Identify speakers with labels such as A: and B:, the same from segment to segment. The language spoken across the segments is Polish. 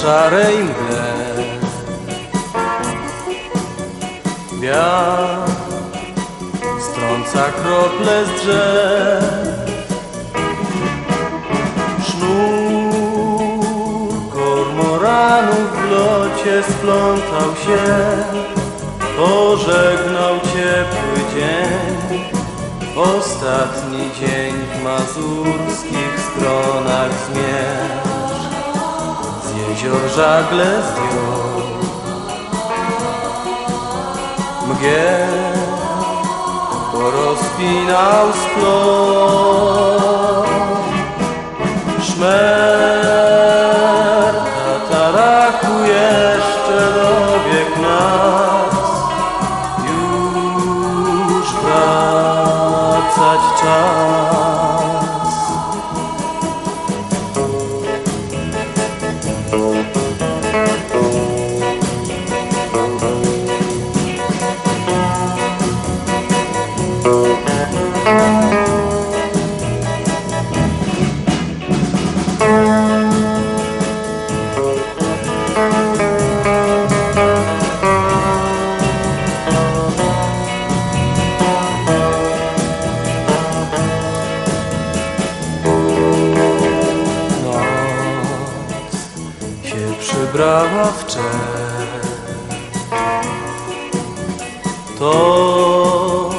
A: szarej mgle. Wiatr strąca krople z drzew. Sznur kormoranów w locie splątał się, pożegnał ciepły dzień. Ostatni dzień w mazurskich stronach zmierz Z jezior żagle zdjął. Mgieł porozpinał splot czerw. To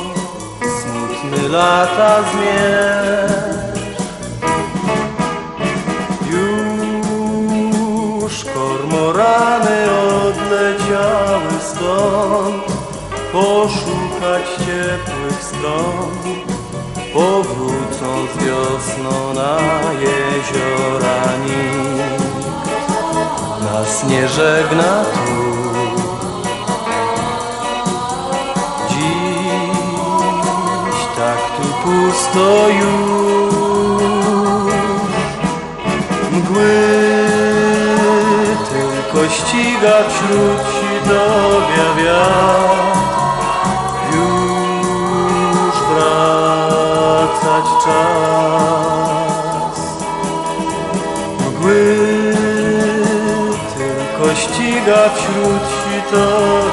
A: smutny lata zmierzch Już kormorany odleciały stąd. Poszukać ciepłych stron. Powrócą z wiosną na jeziora Nie żegna tu. Dziś tak tu pusto już. Mgły tylko ściga wśród sidowia 비가 큐티더랴랴